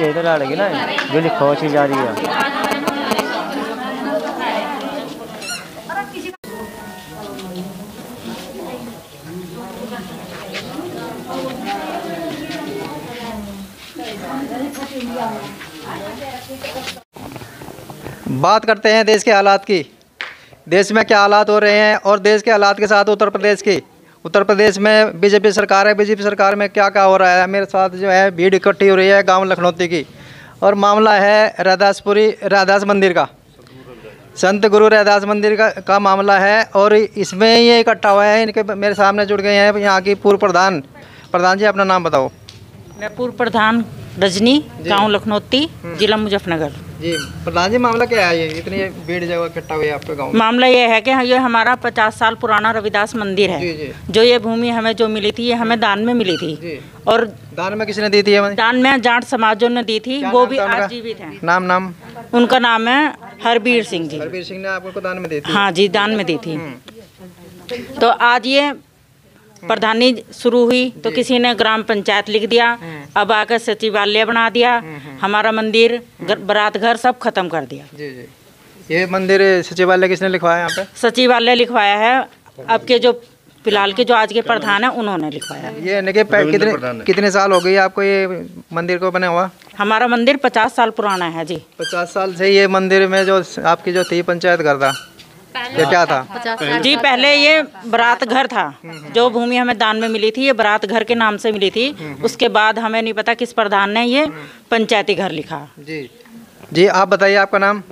तो लिखो चीज़ जा रही है बात करते हैं देश के हालात की। देश में क्या हालात हो रहे हैं और देश के हालात के साथ उत्तर प्रदेश की? उत्तर प्रदेश में बीजेपी सरकार है बीजेपी सरकार में क्या क्या हो रहा है? मेरे साथ जो है भीड़ इकट्ठी हो रही है गाँव लखनौती की। और मामला है रैदासपुरी रैदास मंदिर का। संत गुरु रैदास मंदिर का, का मामला है और इसमें ये इकट्ठा हुआ है इनके मेरे सामने जुड़ गए हैं यहाँ की पूर्व प्रधान। प्रधान जी अपना नाम बताओ। मैं पूर्व प्रधान रजनी गाँव लखनौती जिला मुजफ्फरनगर। जी प्रधान जी मामला क्या है? ये इतनी भीड़ जगह इकट्ठा हुई है आपके गाँव मामला ये है कि ये हमारा पचास साल पुराना रविदास मंदिर है। जी। जी। जो ये भूमि हमें जो मिली थी ये हमें दान में मिली थी। जी। और दान में किसने दी थी ये दान में जाट समाजों ने दी थी। वो भी? आज जीवित हैं। नाम नाम? उनका नाम है हरबीर सिंह जी। हरबीर सिंह ने आपको दान में दी थी? हाँ जी दान में दी थी। हम्म। तो आज ये प्रधानी शुरू हुई तो किसी ने ग्राम पंचायत लिख दिया हम्म। अब आकर सचिवालय बना दिया हमारा मंदिर बारात घर सब खत्म कर दिया। जी जी। ये मंदिर सचिवालय किसने लिखवाया यहाँ पे? सचिवालय लिखवाया है। अब के जो फ़िलहाल के जो आज के प्रधान है उन्होंने लिखवाया ये कितने कितने साल हो गए आपको ये मंदिर को बने हुआ? हमारा मंदिर पचास साल पुराना है जी। पचास साल से ये मंदिर में जो आपकी जो थी पंचायत घर था ये क्या था? जी पहले ये बारात घर था। जो भूमि हमें दान में मिली थी ये बारात घर के नाम से मिली थी। उसके बाद हमें नहीं पता किस प्रधान ने ये पंचायती घर लिखा। जी। जी आप बताइए आपका नाम?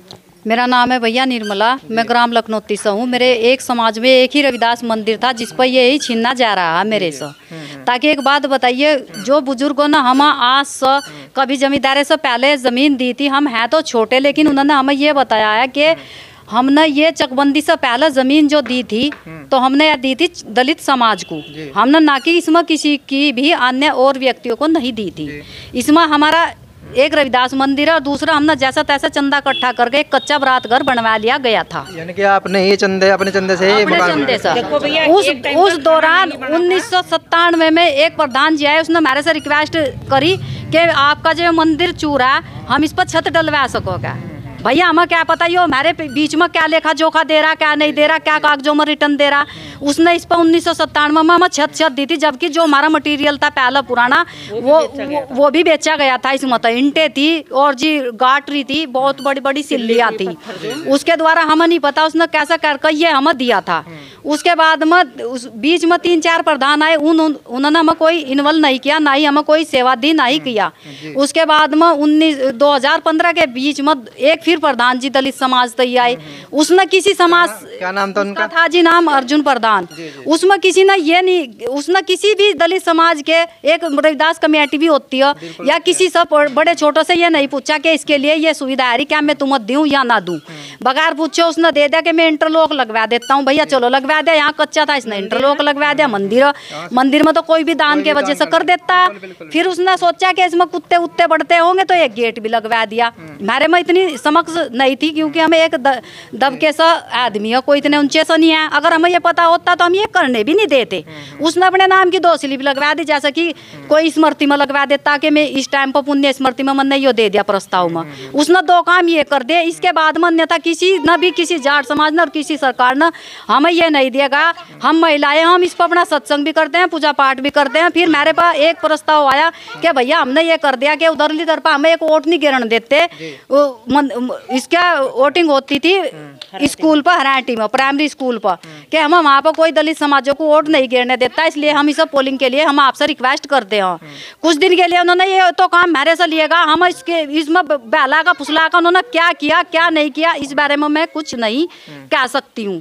मेरा नाम है भैया निर्मला। मैं ग्राम लखनौती से हूँ। मेरे एक समाज में एक ही रविदास मंदिर था जिस पर ये ही छीनना जा रहा है मेरे से। ताकि एक बात बताइए जो बुज़ुर्गों ने हम आज से कभी जमींदारे से पहले ज़मीन दी थी हम हैं तो छोटे लेकिन उन्होंने हमें ये बताया है कि हमने ये चकबंदी से पहले ज़मीन जो दी थी तो हमने यह दी थी दलित समाज को। हमने ना कि इसमें किसी की भी अन्य और व्यक्तियों को नहीं दी थी। इसमें हमारा एक रविदास मंदिर है और दूसरा हमने जैसा तैसा चंदा इकट्ठा करके एक कच्चा बरात घर बनवा लिया गया था। यानी कि आपने ये चंदे अपने चंदे से अपने चंदे से। उस उस दौरान उन्नीस सौ सत्तानवे में एक प्रधान जी आए उसने हमारे से रिक्वेस्ट करी कि आपका जो मंदिर चूरा हम इस पर छत डलवा सकोगे। भैया हमें क्या पता यो हमारे बीच में क्या लेखा जोखा दे रहा क्या नहीं दे रहा क्या कागजों में रिटर्न दे रहा। उसने इस पर उन्नीस सौ सत्तानवे में हमें छत छत दी थी जबकि जो हमारा मटेरियल था पहला पुराना वो वो, वो भी बेचा गया था इसमें तो। इंटे थी और जी गाटरी थी बहुत बड़ी बड़ी सिल्लियाँ थी। उसके द्वारा हमें नहीं पता उसने कैसा कर ये हमें दिया था। उसके बाद में उस बीच में तीन चार प्रधान आए उन उन- उन्होंने हमें कोई इन्वॉल्व नहीं किया ना ही हमें कोई सेवा दी ना ही किया। उसके बाद में उन्नीस दो हज़ार पंद्रह के बीच में एक फिर प्रधान जी दलित समाज तय आए। उसने किसी समाज क्या नाम था उनका? था जी नाम अर्जुन प्रधान। उसमें किसी ने ये नहीं उसने किसी भी दलित समाज के एक रविदास कमेटी भी होती है या किसी सब बड़े छोटों से ये नहीं पूछा कि इसके लिए ये सुविधा है क्या मैं तुम्हें दूँ या ना दूँ? बगैर पूछे उसने दे दिया कि मैं इंटरलॉक लगवा देता हूँ। भैया चलो लगवा दिया यहाँ कच्चा था इसने इंटरलॉक लगवा दिया मंदिर मंदिर में तो कोई भी दान के वजह से कर देता। फिर उसने सोचा कि इसमें कुत्ते उत्ते बढ़ते होंगे तो एक गेट भी लगवा दिया। हमारे में इतनी समक्ष नहीं थी क्योंकि हमें एक दबके सा आदमी है कोई इतने ऊँचे सा नहीं है। अगर हमें ये पता होता तो हम ये करने भी नहीं देते। उसने अपने नाम की दो स्लिप लगवा दी जैसे कि कोई स्मृति में लगवा देता कि मैं इस टाइम पर पुण्य स्मृति में मैंने यो दे दिया प्रस्ताव में। उसने दो काम ये कर दिए इसके बाद में अन्यथा किसी न भी किसी जाट समाज ने और किसी सरकार ने हमें ये नहीं देगा हम महिलाएँ हम इस पर अपना सत्संग भी करते हैं पूजा पाठ भी करते हैं। फिर मेरे पास एक प्रस्ताव आया कि भैया हमने ये कर दिया कि उधरली तरफा हमें एक वोट नहीं गिरण देते। इसका वोटिंग होती थी स्कूल पर हराटी में प्राइमरी स्कूल पर। कि हम वहाँ पर कोई दलित समाजों को वोट नहीं गिरने देता, इसलिए हम इस पोलिंग के लिए हम आपसे रिक्वेस्ट करते हैं। कुछ दिन के लिए उन्होंने ये तो काम मेरे से लिएगा हम इसके इसमें बहला का, फुसला का उन्होंने क्या किया, क्या नहीं किया, इस बारे में मैं कुछ नहीं कह सकती हूँ।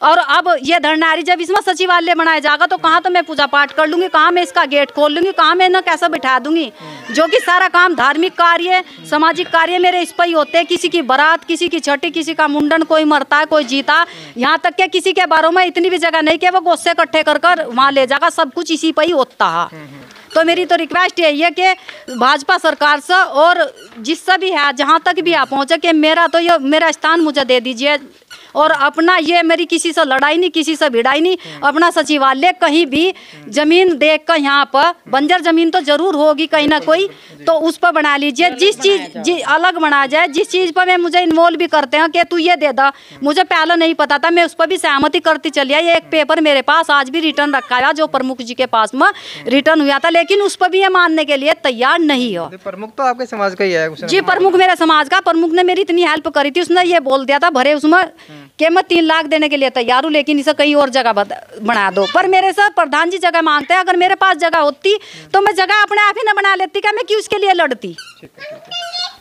और अब ये धरनारी जब इसमें सचिवालय बनाया जाएगा तो कहाँ तो मैं पूजा पाठ कर लूँगी कहाँ मैं इसका गेट खोल लूँगी कहाँ मैं ना कैसा बिठा दूँगी? जो कि सारा काम धार्मिक कार्य सामाजिक कार्य मेरे इस पर ही होते हैं। किसी की बारात किसी की छठी किसी का मुंडन कोई मरता है कोई जीता। यहाँ तक के किसी के बारों में इतनी भी जगह नहीं कि वो गोस्से इकट्ठे कर कर वहाँ ले जाएगा सब कुछ इसी पर ही होता है। तो मेरी तो रिक्वेस्ट यही है कि भाजपा सरकार से और जिससे भी है जहाँ तक भी आप पहुँचे कि मेरा तो ये मेरा स्थान मुझे दे दीजिए। और अपना ये मेरी किसी से लड़ाई नहीं किसी से भिड़ाई नहीं। अपना सचिवालय कहीं भी ज़मीन देख कर यहाँ पर बंजर ज़मीन तो ज़रूर होगी कहीं ना कोई तो उस पर बना लीजिए। जिस चीज़ जि, अलग बना जाए जिस चीज़ पर मैं मुझे इन्वॉल्व भी करते हैं कि तू ये दे दा। मुझे पहले नहीं पता था मैं उस पर भी सहमति करती चली आई। एक पेपर मेरे पास आज भी रिटर्न रखा है जो प्रमुख जी के पास में रिटर्न हुआ था लेकिन उस पर भी ये मानने के लिए तैयार नहीं हो। प्रमुख तो आपके समाज का ही है जी प्रमुख मेरे समाज का प्रमुख ने मेरी इतनी हेल्प करी थी उसने ये बोल दिया था भरे उसमें कि मैं तीन लाख देने के लिए तैयार हूँ, लेकिन इसे कहीं और जगह बना दो। पर मेरे से प्रधान जी जगह मांगते हैं, अगर मेरे पास जगह होती तो मैं जगह अपने आप ही ना बना लेती, क्या मैं क्यों उसके लिए लड़ती?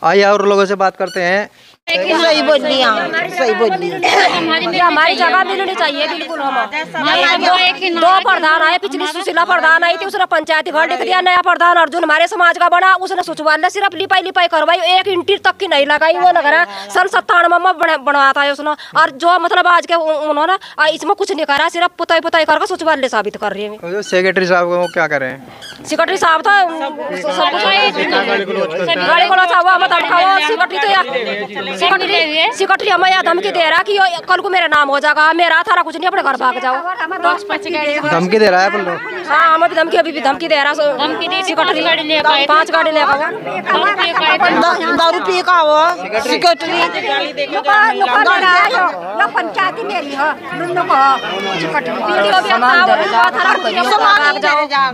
आइए और लोगों से बात करते हैं। सही बोली हाँ सही बोली। हमारी जगह मिलनी चाहिए बिल्कुल हम दो, दो प्रधान आए पिछली सुशीला प्रधान आई थी उसने पंचायती घर लिख दिया नया प्रधान अर्जुन हमारे समाज का बना उसने सचिवालय सिर्फ़ लिपाई लिपाई करवाई एक इंटी तक की नहीं लगाई वो लग रहा है सन सत्तानवे में बना- बनवाया था उसने। और जो मतलब आज के उन्होंने इसमें कुछ नहीं करा सिर्फ़ पुताई पुताई करके सचिवालय साबित कर रही है। सेक्रेटरी साहब को क्या करें सेक्रेटरी साहब तो सब कुछ गाड़ी को सेक्रेटरी तो सेक्रेटरी हमें यह धमकी दे रहा है कि कल को मेरा नाम हो जाएगा मेरा थारा कुछ नहीं अपने घर भाग जाओ। धमकी दे रहा है हाँ हमें भी धमकी अभी भी धमकी दे रहा है पाँच गाड़ी ले दारू पी का वो सेक्रेटरी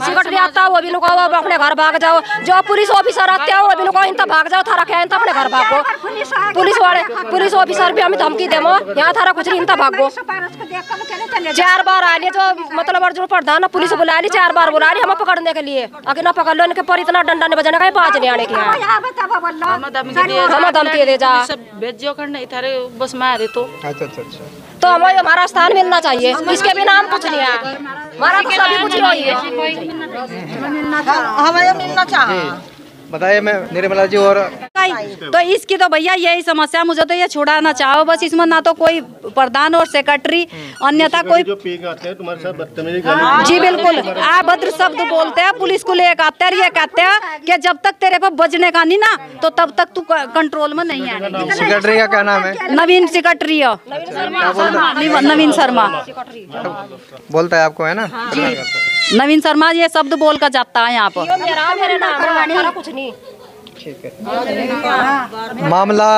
सेक्रेटरी आता है वो भी नुको वो अपने घर भाग जाओ। जो पुलिस ऑफिसर आते हैं वो भी नुको इन भाग जाओ थारा क्या इन अपने घर भागो। पुलिस वाले पुलिस ऑफिसर भी हमें धमकी देमो। यहाँ थारा कुछ नहीं भागो। चार बार आ लिए जो मतलब अर्जुन प्रधान ने पुलिस बुला ली चार बार बुला ली हमें पकड़ने के लिए। अगर ना पकड़ लो इनके पर इतना डंडा नहीं बजाने का बाज नहीं आने की। हमें धमकी दे जा। भेजो करना बस मारे तो। अच्छा अच्छा अच्छा। तो हमें हमारा स्थान मिलना चाहिए। इसके बिना हम कुछ नहीं है। हमारा तो कुछ नहीं है। हमें मिलना चाहिए। बताइए मैं निर्मला जी और तो इसकी तो भैया यही समस्या मुझे तो ये छुड़ाना चाहो बस इसमें ना तो कोई प्रधान और सेक्रेटरी अन्यथा कोई जो पी के आते हैं तुम्हारे साथ बदतमीजी गाली जी बिल्कुल। अभद्र शब्द बोलते हैं पुलिस को लेकर आते हैं ये कहते हैं कि जब तक तेरे पे बजने का नहीं ना तो तब तक तू कंट्रोल में नहीं आने सेक्रेटरी का क्या नाम है? नवीन सेक्रेटरी नवीन- नवीन शर्मा। बोलता है आपको है ना? नवीन शर्मा ये शब्द बोल कर जाता है यहाँ पर। मेरा मेरे नाम हमारा कुछ नहीं। मामला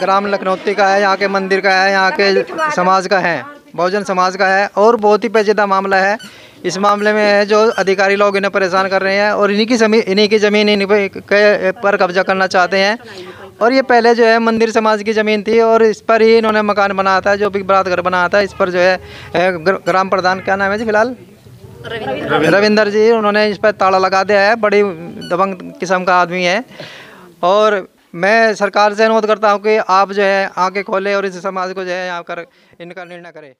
ग्राम लखनौती का है, यहाँ के मंदिर का है, यहाँ के समाज का है, बहुजन समाज का है, और बहुत ही पेचीदा मामला है। इस मामले में है जो अधिकारी लोग इन्हें परेशान कर रहे हैं, और इन्हीं की ज़मीन इन्हीं की ज़मीन के पर कब्जा करना चाहते हैं। और ये पहले जो है मंदिर समाज की ज़मीन थी, और इस पर ही इन्होंने मकान बनाया था, जो भी बरात घर बनाया था, इस पर जो है ग्राम प्रधान, क्या नाम है जी फ़िलहाल? रविंदर जी, उन्होंने इस पर ताला लगा दिया है, बड़ी दबंग किस्म का आदमी है। और मैं सरकार से अनुरोध करता हूँ कि आप जो है आगे खोलें और इस समाज को जो है यहाँ कर इनका निर्णय करें।